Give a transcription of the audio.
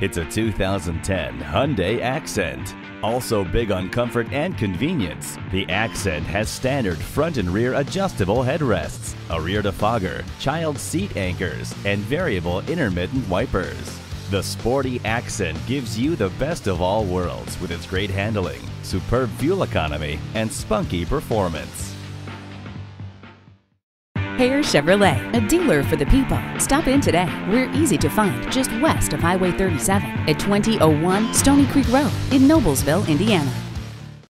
It's a 2010 Hyundai Accent. Also big on comfort and convenience, the Accent has standard front and rear adjustable headrests, a rear defogger, child seat anchors, and variable intermittent wipers. The sporty Accent gives you the best of all worlds with its great handling, superb fuel economy, and spunky performance. Hare Chevrolet, a dealer for the people. Stop in today. We're easy to find just west of Highway 37 at 2001 Stony Creek Road in Noblesville, Indiana.